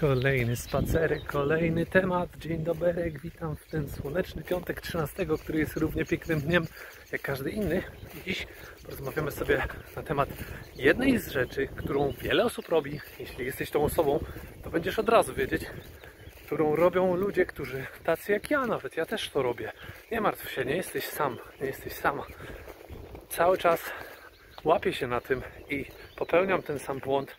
Kolejny spacerek, kolejny temat. Dzień dobry, witam w ten słoneczny piątek 13, który jest równie pięknym dniem jak każdy inny. Dziś porozmawiamy sobie na temat jednej z rzeczy, którą wiele osób robi. Jeśli jesteś tą osobą, to będziesz od razu wiedzieć, którą robią ludzie, którzy tacy jak ja nawet. Ja też to robię. Nie martw się, nie jesteś sam, nie jesteś sama. Cały czas łapię się na tym i popełniam ten sam błąd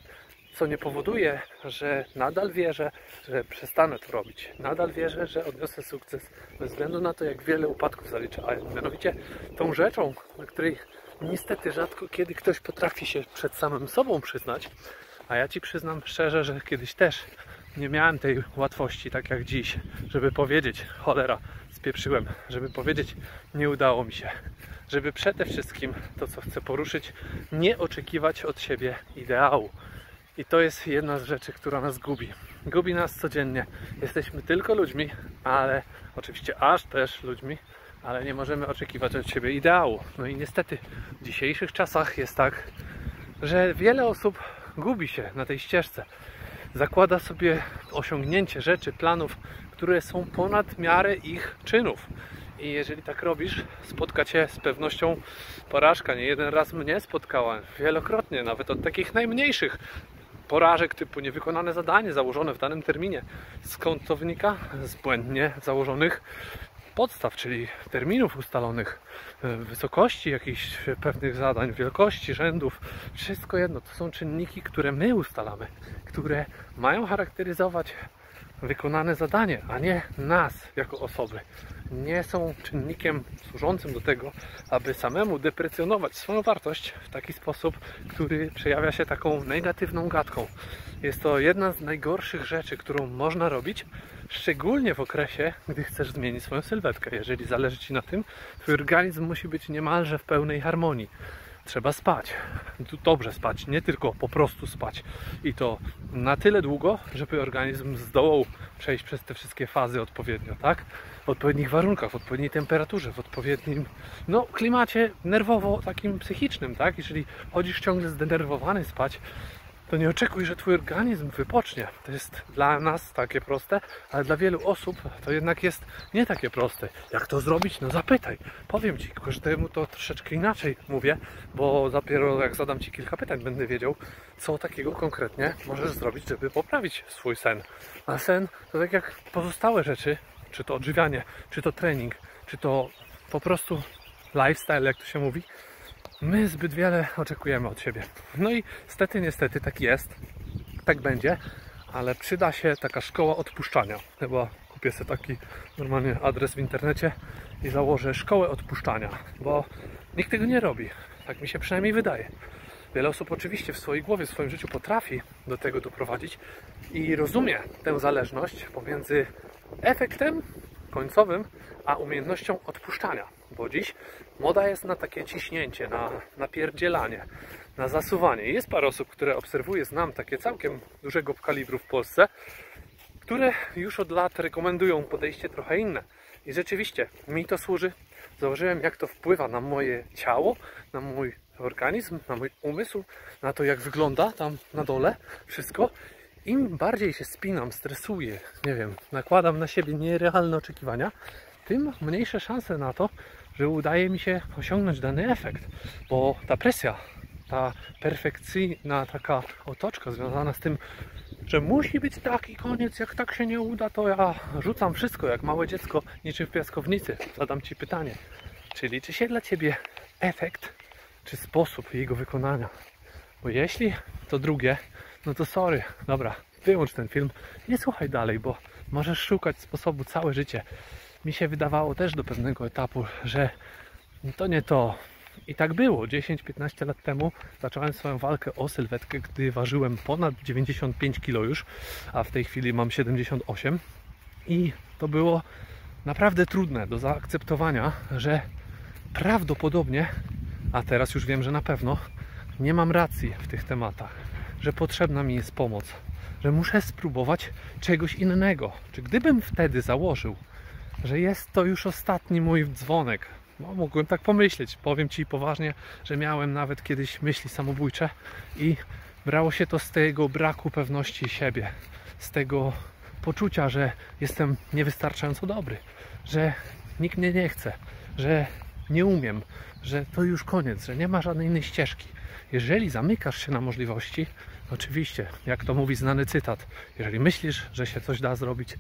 co nie powoduje, że nadal wierzę, że przestanę to robić. Nadal wierzę, że odniosę sukces bez względu na to, jak wiele upadków zaliczę. A mianowicie tą rzeczą, na której niestety rzadko kiedy ktoś potrafi się przed samym sobą przyznać, a ja Ci przyznam szczerze, że kiedyś też nie miałem tej łatwości, tak jak dziś, żeby powiedzieć, cholera, spieprzyłem, żeby powiedzieć, nie udało mi się. Żeby przede wszystkim to, co chcę poruszyć, nie oczekiwać od siebie ideału. I to jest jedna z rzeczy, która nas gubi. Gubi nas codziennie. Jesteśmy tylko ludźmi, ale oczywiście aż też ludźmi, ale nie możemy oczekiwać od siebie ideału. No i niestety w dzisiejszych czasach jest tak, że wiele osób gubi się na tej ścieżce. Zakłada sobie osiągnięcie rzeczy, planów, które są ponad miarę ich czynów. I jeżeli tak robisz, spotka cię z pewnością porażka. Nie jeden raz mnie spotkała, wielokrotnie, nawet od takich najmniejszych porażek typu niewykonane zadanie założone w danym terminie. Skąd to wynika? Z błędnie założonych podstaw, czyli terminów ustalonych, e, wysokości jakichś pewnych zadań, wielkości rzędów. Wszystko jedno, to są czynniki, które my ustalamy, które mają charakteryzować wykonane zadanie, a nie nas jako osoby. Nie są czynnikiem służącym do tego, aby samemu deprecjonować swoją wartość w taki sposób, który przejawia się taką negatywną gadką. Jest to jedna z najgorszych rzeczy, którą można robić, szczególnie w okresie, gdy chcesz zmienić swoją sylwetkę. Jeżeli zależy Ci na tym, Twój organizm musi być niemalże w pełnej harmonii trzeba spać. Dobrze spać, nie tylko po prostu spać. I to na tyle długo, żeby organizm zdołał przejść przez te wszystkie fazy odpowiednio, tak? W odpowiednich warunkach, w odpowiedniej temperaturze, w odpowiednim no, klimacie nerwowo takim psychicznym, tak? Jeżeli chodzisz ciągle zdenerwowany spać, to nie oczekuj, że Twój organizm wypocznie. To jest dla nas takie proste, ale dla wielu osób to jednak jest nie takie proste. Jak to zrobić? No zapytaj. Powiem Ci, każdemu to troszeczkę inaczej mówię, bo dopiero jak zadam Ci kilka pytań, będę wiedział, co takiego konkretnie możesz zrobić, żeby poprawić swój sen. A sen to tak jak pozostałe rzeczy, czy to odżywianie, czy to trening, czy to po prostu lifestyle, jak to się mówi, my zbyt wiele oczekujemy od siebie. No i stety, niestety tak jest, tak będzie, ale przyda się taka szkoła odpuszczania. Chyba kupię sobie taki normalnie adres w internecie i założę szkołę odpuszczania, bo nikt tego nie robi. Tak mi się przynajmniej wydaje. Wiele osób oczywiście w swojej głowie, w swoim życiu potrafi do tego doprowadzić i rozumie tę zależność pomiędzy efektem końcowym, a umiejętnością odpuszczania. Bo dziś moda jest na takie ciśnięcie, na napierdzielanie, na zasuwanie. Jest parę osób, które obserwuję, znam takie całkiem dużego kalibru w Polsce, które już od lat rekomendują podejście trochę inne. I rzeczywiście mi to służy. Zauważyłem, jak to wpływa na moje ciało, na mój organizm, na mój umysł, na to, jak wygląda tam na dole wszystko im bardziej się spinam, stresuję, nie wiem, nakładam na siebie nierealne oczekiwania, tym mniejsze szanse na to, że udaje mi się osiągnąć dany efekt, bo ta presja, ta perfekcyjna taka otoczka związana z tym, że musi być taki koniec, jak tak się nie uda, to ja rzucam wszystko jak małe dziecko, niczym w piaskownicy. Zadam Ci pytanie, czy liczy się dla Ciebie efekt, czy sposób jego wykonania? Bo jeśli to drugie, no to sorry, dobra, wyłącz ten film, nie słuchaj dalej, bo możesz szukać sposobu całe życie. Mi się wydawało też do pewnego etapu, że to nie to. I tak było. 10-15 lat temu zacząłem swoją walkę o sylwetkę, gdy ważyłem ponad 95 kg już, a w tej chwili mam 78. I to było naprawdę trudne do zaakceptowania, że prawdopodobnie, a teraz już wiem, że na pewno, nie mam racji w tych tematach że potrzebna mi jest pomoc, że muszę spróbować czegoś innego. Czy gdybym wtedy założył, że jest to już ostatni mój dzwonek, no, tak pomyśleć. Powiem Ci poważnie, że miałem nawet kiedyś myśli samobójcze i Brało się to z tego braku pewności siebie, z tego poczucia, że jestem niewystarczająco dobry, że nikt mnie nie chce, że nie umiem, że to już koniec, że nie ma żadnej innej ścieżki. Jeżeli zamykasz się na możliwości, oczywiście, jak to mówi znany cytat, jeżeli myślisz, że się coś da zrobić,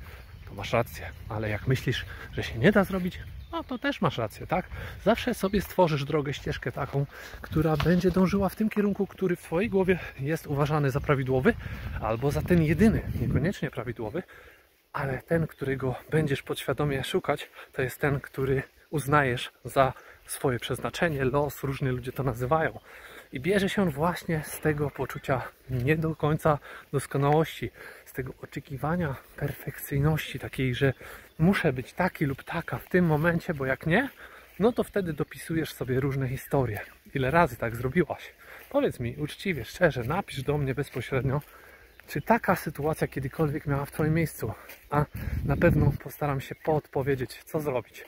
to masz rację, ale jak myślisz, że się nie da zrobić, no to też masz rację, tak? Zawsze sobie stworzysz drogę, ścieżkę taką, która będzie dążyła w tym kierunku, który w Twojej głowie jest uważany za prawidłowy, albo za ten jedyny, niekoniecznie prawidłowy, ale ten, którego będziesz podświadomie szukać, to jest ten, który uznajesz za swoje przeznaczenie, los, różni ludzie to nazywają. I bierze się właśnie z tego poczucia nie do końca doskonałości, z tego oczekiwania perfekcyjności, takiej, że muszę być taki lub taka w tym momencie, bo jak nie, no to wtedy dopisujesz sobie różne historie. Ile razy tak zrobiłaś? Powiedz mi uczciwie, szczerze, napisz do mnie bezpośrednio, czy taka sytuacja kiedykolwiek miała w Twoim miejscu, a na pewno postaram się podpowiedzieć, co zrobić.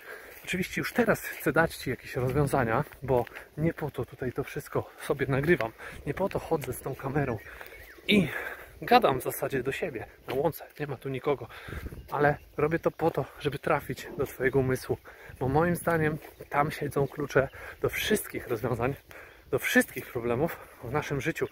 Oczywiście już teraz chcę dać Ci jakieś rozwiązania, bo nie po to tutaj to wszystko sobie nagrywam, nie po to chodzę z tą kamerą i gadam w zasadzie do siebie na łące, nie ma tu nikogo, ale robię to po to, żeby trafić do Twojego umysłu, bo moim zdaniem tam siedzą klucze do wszystkich rozwiązań, do wszystkich problemów w naszym życiu.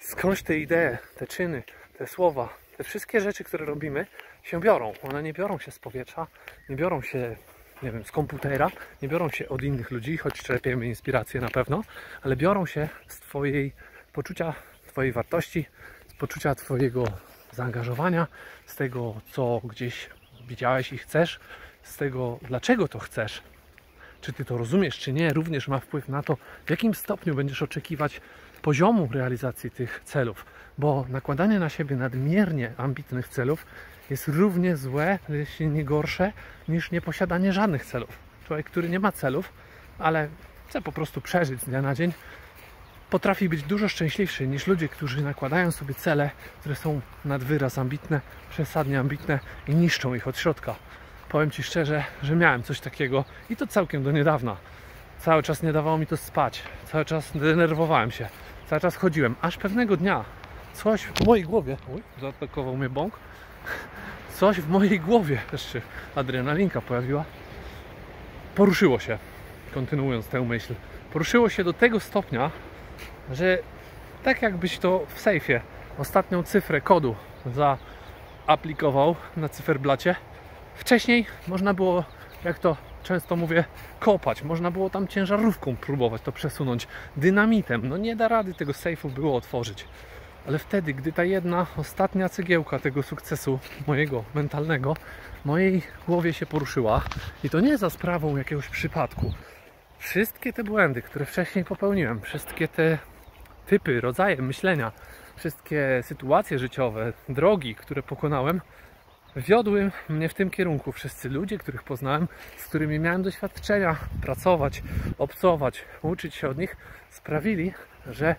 Skądś te idee, te czyny, te słowa, te wszystkie rzeczy, które robimy, się biorą. One nie biorą się z powietrza, nie biorą się, nie wiem, z komputera, nie biorą się od innych ludzi, choć czerpiemy inspirację na pewno, ale biorą się z Twojej poczucia, Twojej wartości, z poczucia Twojego zaangażowania, z tego, co gdzieś widziałeś i chcesz, z tego, dlaczego to chcesz. Czy Ty to rozumiesz, czy nie, również ma wpływ na to, w jakim stopniu będziesz oczekiwać poziomu realizacji tych celów, bo nakładanie na siebie nadmiernie ambitnych celów jest równie złe, jeśli nie gorsze, niż nieposiadanie żadnych celów. Człowiek, który nie ma celów, ale chce po prostu przeżyć z dnia na dzień, potrafi być dużo szczęśliwszy niż ludzie, którzy nakładają sobie cele, które są nad wyraz ambitne, przesadnie ambitne i niszczą ich od środka. Powiem Ci szczerze, że miałem coś takiego i to całkiem do niedawna. Cały czas nie dawało mi to spać, cały czas denerwowałem się, cały czas chodziłem, aż pewnego dnia coś w mojej głowie, uj, zaatakował mnie bąk, coś w mojej głowie, jeszcze adrenalinka pojawiła, poruszyło się, kontynuując tę myśl, poruszyło się do tego stopnia, że tak jakbyś to w sejfie ostatnią cyfrę kodu zaaplikował na cyferblacie, wcześniej można było, jak to często mówię, kopać. Można było tam ciężarówką próbować to przesunąć, dynamitem. No nie da rady tego sejfu było otworzyć. Ale wtedy, gdy ta jedna, ostatnia cegiełka tego sukcesu mojego mentalnego, mojej głowie się poruszyła i to nie za sprawą jakiegoś przypadku. Wszystkie te błędy, które wcześniej popełniłem, wszystkie te typy, rodzaje myślenia, wszystkie sytuacje życiowe, drogi, które pokonałem, wiodły mnie w tym kierunku. Wszyscy ludzie, których poznałem, z którymi miałem doświadczenia, pracować, obcować, uczyć się od nich, sprawili, że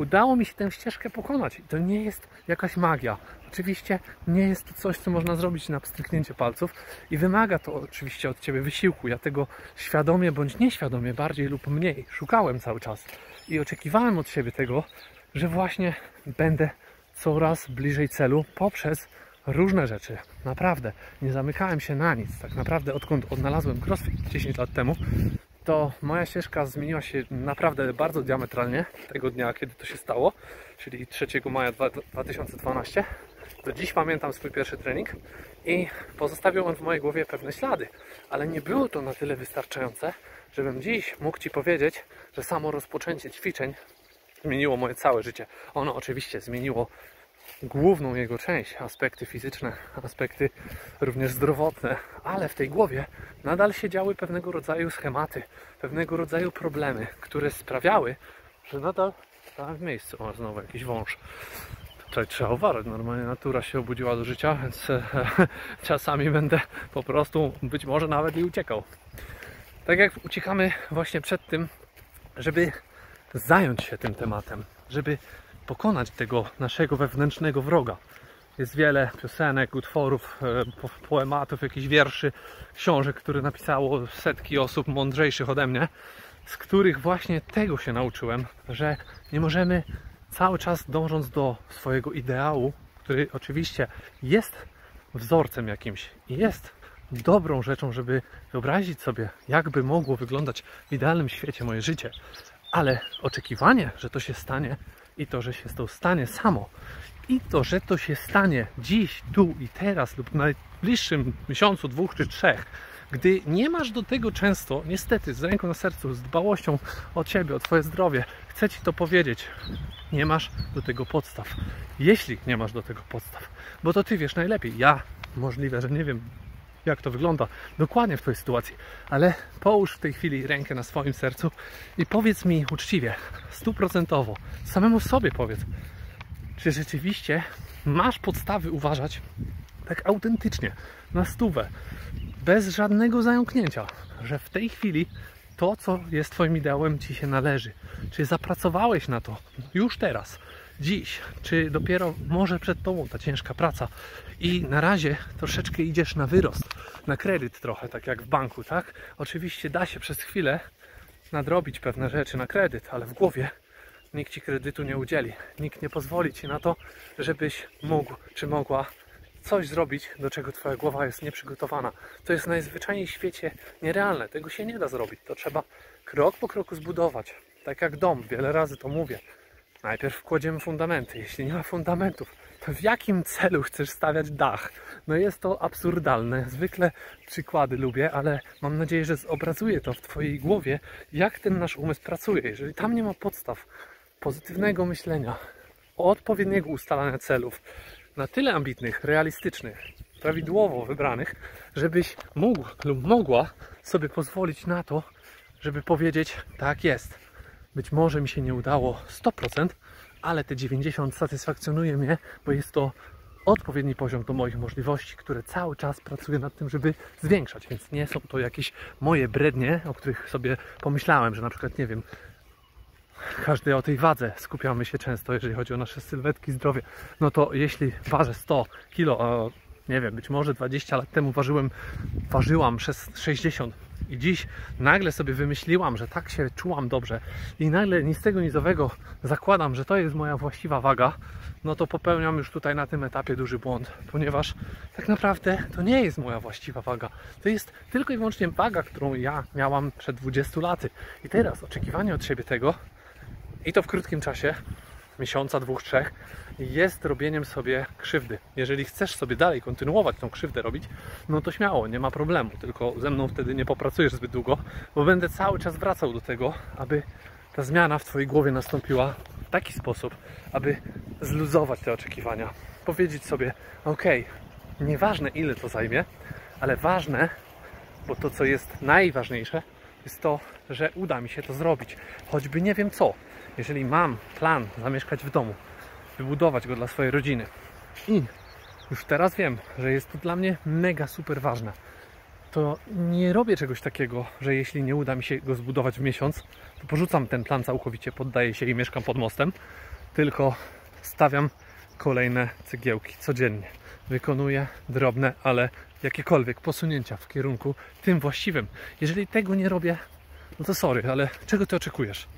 udało mi się tę ścieżkę pokonać. To nie jest jakaś magia. Oczywiście nie jest to coś, co można zrobić na pstryknięcie palców i wymaga to oczywiście od Ciebie wysiłku. Ja tego świadomie bądź nieświadomie, bardziej lub mniej, szukałem cały czas i oczekiwałem od siebie tego, że właśnie będę coraz bliżej celu poprzez różne rzeczy. Naprawdę. Nie zamykałem się na nic. Tak naprawdę odkąd odnalazłem CrossFit 10 lat temu, to moja ścieżka zmieniła się naprawdę bardzo diametralnie tego dnia, kiedy to się stało, czyli 3 maja 2012. Do dziś pamiętam swój pierwszy trening i pozostawił on w mojej głowie pewne ślady, ale nie było to na tyle wystarczające, żebym dziś mógł Ci powiedzieć, że samo rozpoczęcie ćwiczeń zmieniło moje całe życie. Ono oczywiście zmieniło główną jego część, aspekty fizyczne, aspekty również zdrowotne, ale w tej głowie nadal się działy pewnego rodzaju schematy, pewnego rodzaju problemy, które sprawiały, że nadal stałem w miejscu. O, znowu jakiś wąż. Tutaj trzeba uważać, normalnie natura się obudziła do życia, więc e, czasami będę po prostu być może nawet i uciekał. Tak jak uciekamy właśnie przed tym, żeby zająć się tym tematem, żeby pokonać tego naszego wewnętrznego wroga. Jest wiele piosenek, utworów, e, poematów, jakichś wierszy, książek, które napisało setki osób mądrzejszych ode mnie, z których właśnie tego się nauczyłem, że nie możemy cały czas dążąc do swojego ideału, który oczywiście jest wzorcem jakimś i jest dobrą rzeczą, żeby wyobrazić sobie, jakby mogło wyglądać w idealnym świecie moje życie, ale oczekiwanie, że to się stanie i to, że się to stanie samo i to, że to się stanie dziś, tu i teraz lub w najbliższym miesiącu, dwóch czy trzech, gdy nie masz do tego często, niestety, z ręką na sercu, z dbałością o ciebie, o twoje zdrowie, chcę ci to powiedzieć, nie masz do tego podstaw. Jeśli nie masz do tego podstaw, bo to ty wiesz najlepiej. Ja możliwe, że nie wiem, jak to wygląda dokładnie w Twojej sytuacji, ale połóż w tej chwili rękę na swoim sercu i powiedz mi uczciwie, stuprocentowo, samemu sobie powiedz, czy rzeczywiście masz podstawy uważać tak autentycznie, na stówę, bez żadnego zająknięcia, że w tej chwili to, co jest Twoim ideałem, Ci się należy. Czy zapracowałeś na to już teraz, dziś, czy dopiero może przed Tobą ta ciężka praca i na razie troszeczkę idziesz na wyrost, na kredyt trochę, tak jak w banku, tak? Oczywiście da się przez chwilę nadrobić pewne rzeczy na kredyt, ale w głowie nikt Ci kredytu nie udzieli. Nikt nie pozwoli Ci na to, żebyś mógł czy mogła coś zrobić, do czego Twoja głowa jest nieprzygotowana. To jest najzwyczajniej w świecie nierealne. Tego się nie da zrobić. To trzeba krok po kroku zbudować. Tak jak dom, wiele razy to mówię. Najpierw kładziemy fundamenty. Jeśli nie ma fundamentów, w jakim celu chcesz stawiać dach? No jest to absurdalne. Zwykle przykłady lubię, ale mam nadzieję, że zobrazuje to w Twojej głowie, jak ten nasz umysł pracuje. Jeżeli tam nie ma podstaw pozytywnego myślenia, odpowiedniego ustalania celów, na tyle ambitnych, realistycznych, prawidłowo wybranych, żebyś mógł lub mogła sobie pozwolić na to, żeby powiedzieć, tak jest. Być może mi się nie udało 100%, ale te 90 satysfakcjonuje mnie, bo jest to odpowiedni poziom do moich możliwości, które cały czas pracuję nad tym, żeby zwiększać. Więc nie są to jakieś moje brednie, o których sobie pomyślałem, że na przykład, nie wiem, każdy o tej wadze skupiamy się często, jeżeli chodzi o nasze sylwetki, zdrowie. No to jeśli ważę 100 kilo, a nie wiem, być może 20 lat temu ważyłem, ważyłam przez 60 i dziś nagle sobie wymyśliłam, że tak się czułam dobrze i nagle nic tego nizowego zakładam, że to jest moja właściwa waga, no to popełniam już tutaj na tym etapie duży błąd, ponieważ tak naprawdę to nie jest moja właściwa waga. To jest tylko i wyłącznie waga, którą ja miałam przed 20 laty. I teraz oczekiwanie od siebie tego, i to w krótkim czasie, miesiąca, dwóch, trzech, jest robieniem sobie krzywdy. Jeżeli chcesz sobie dalej kontynuować tą krzywdę robić, no to śmiało, nie ma problemu. Tylko ze mną wtedy nie popracujesz zbyt długo, bo będę cały czas wracał do tego, aby ta zmiana w Twojej głowie nastąpiła w taki sposób, aby zluzować te oczekiwania. Powiedzieć sobie, ok, nieważne ile to zajmie, ale ważne, bo to co jest najważniejsze, jest to, że uda mi się to zrobić. Choćby nie wiem co. Jeżeli mam plan zamieszkać w domu, wybudować go dla swojej rodziny i już teraz wiem, że jest to dla mnie mega super ważne, to nie robię czegoś takiego, że jeśli nie uda mi się go zbudować w miesiąc, to porzucam ten plan całkowicie, poddaję się i mieszkam pod mostem, tylko stawiam kolejne cegiełki codziennie. Wykonuję drobne, ale jakiekolwiek posunięcia w kierunku tym właściwym. Jeżeli tego nie robię, no to sorry, ale czego ty oczekujesz?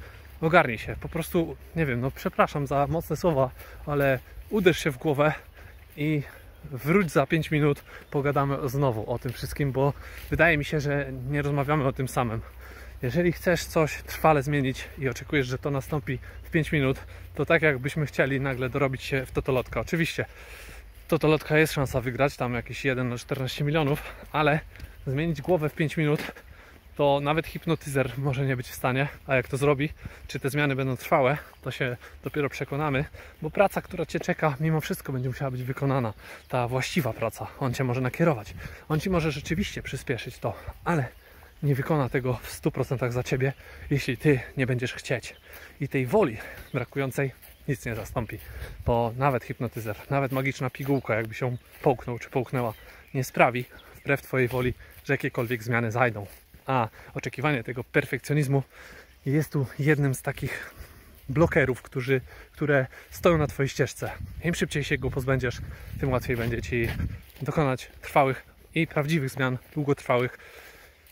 Ogarnij się, po prostu, nie wiem, no przepraszam za mocne słowa, ale uderz się w głowę i wróć za 5 minut, pogadamy znowu o tym wszystkim, bo wydaje mi się, że nie rozmawiamy o tym samym. Jeżeli chcesz coś trwale zmienić i oczekujesz, że to nastąpi w 5 minut, to tak jakbyśmy chcieli nagle dorobić się w totolotka. Oczywiście totolotka jest szansa wygrać, tam jakieś 1 na 14 milionów, ale zmienić głowę w 5 minut to nawet hipnotyzer może nie być w stanie, a jak to zrobi, czy te zmiany będą trwałe, to się dopiero przekonamy, bo praca, która Cię czeka, mimo wszystko będzie musiała być wykonana. Ta właściwa praca, on Cię może nakierować, on Ci może rzeczywiście przyspieszyć to, ale nie wykona tego w 100% za Ciebie, jeśli Ty nie będziesz chcieć. I tej woli brakującej nic nie zastąpi, bo nawet hipnotyzer, nawet magiczna pigułka, jakby się połknął czy połknęła, nie sprawi, wbrew Twojej woli, że jakiekolwiek zmiany zajdą a oczekiwanie tego perfekcjonizmu jest tu jednym z takich blokerów, którzy, które stoją na Twojej ścieżce. Im szybciej się go pozbędziesz, tym łatwiej będzie Ci dokonać trwałych i prawdziwych zmian, długotrwałych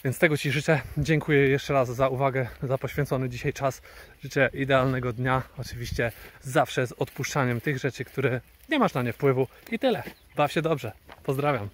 Więc tego Ci życzę. Dziękuję jeszcze raz za uwagę, za poświęcony dzisiaj czas. Życzę idealnego dnia. Oczywiście zawsze z odpuszczaniem tych rzeczy, które nie masz na nie wpływu. I tyle. Baw się dobrze. Pozdrawiam.